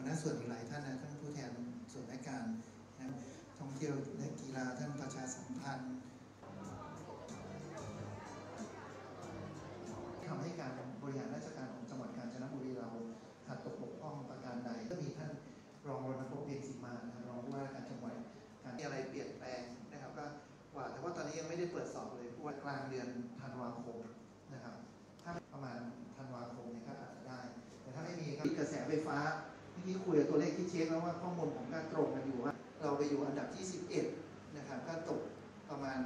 หัวหน้าส่วนอีกหลายท่านนะท่านผู้แทนส่วนราชการนะท่องเที่ยวและกีฬาท่านประชาสัมพันธ์ทำให้การบริหารราชการของจังหวัดกาญจนบุรีเราขาดตกบกพร่องประการใดก็มีท่านรองรณพงศ์เพ็ญสิมานะครับรองผู้ว่าราชการจังหวัดการมีอะไรเปลี่ยนแปลงนะครับก็กว่าแต่ว่าตอนนี้ยังไม่ได้เปิดสอบเลยเพราะว่ากลางเดือนธันวาคมนะครับ ถ้าประมาณธันวาคมเนี่ยก็อาจจะได้ แต่ถ้าไม่มีก็กระแสไฟฟ้า มื่อกี้คุยกับตัวเลขที่เช็คแล้วว่าข้อมูลของกาตรงกันอยู่ว่า เราไปอยู่อันดับที่ 11 นะครับก็ตกประมาณ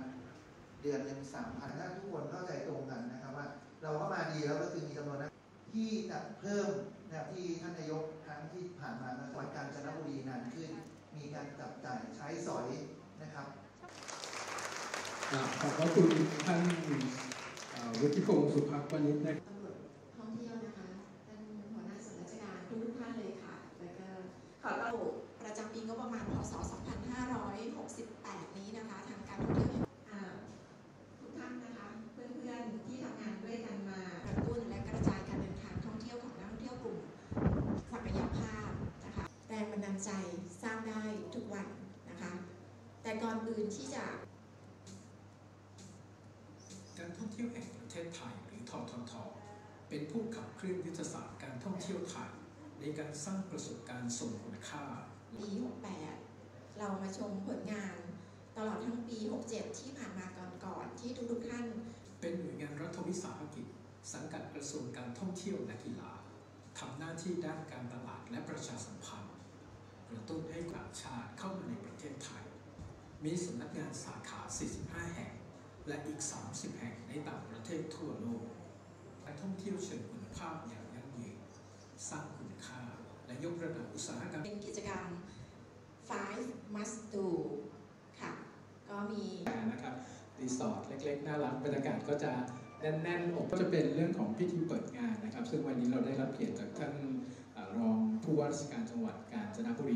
เดือนหนึ่งสามพันถ้าทุกคนเข้าใจตรงกันนะครับว่า เราก็มาดีแล้วก็คือมีจำนวนนักที่จะเพิ่มนะที่ท่านนายกครั้งที่ผ่านมานะจังหวัดกาญจนบุรีนานขึ้น มีการจับจ่ายใช้สอยนะครับขอบพระคุณท่านวุฒิพงศ์สุภาพวณิชนะ ขอต้อนรับประจำปีงบประมาณพศ 2568 นี้นะคะ ทางการท่องเที่ยวทุกท่านนะคะ เพื่อนๆ ที่ทำงานด้วยกันมากระตุ้นและกระจายการเดินทางท่องเที่ยวของนักท่องเที่ยวกลุ่มศักยภาพนะคะแรงบันดาลใจสร้างได้ทุกวันนะคะ แต่ก่อนอื่นที่จะ การท่องเที่ยวแห่งประเทศไทยหรือทททเป็นผู้ขับเคลื่อนยุทธศาสตร์การท่องเที่ยวไทย ในการสร้างประสบการณ์ทรงคุณค่าปี68 เรามาชมผลงาน ตลอดทั้งปี 67 ที่ผ่านมาก่อนๆที่ทุกๆท่าน เป็นหน่วยงานรัฐวิสาหกิจ สังกัดกระทรวงการท่องเที่ยวและกีฬาทำหน้าที่ด้านการตลาดและประชาสัมพันธ์ กระตุ้นให้ต่างชาติเข้ามาในประเทศไทย มีสำนักงานสาขา 45 แห่ง และอีก 30 แห่งในต่างประเทศทั่วโลก การท่องเที่ยวเชิงคุณภาพอย่างยั่งยืน สร้างคุณค่า และ ยกระดับอุตสาหกรรม เป็นกิจกรรม five must do ค่ะ ก็มีนะครับรีสอร์ทเล็กๆ น่ารักบรรยากาศก็จะแน่นๆอกก็จะเป็นเรื่องของพิธีเปิดงานนะครับ ซึ่งวันนี้เราได้รับเกียรติจากท่านเอ่อรองผู้ว่าราชการจังหวัดกาญจนบุรี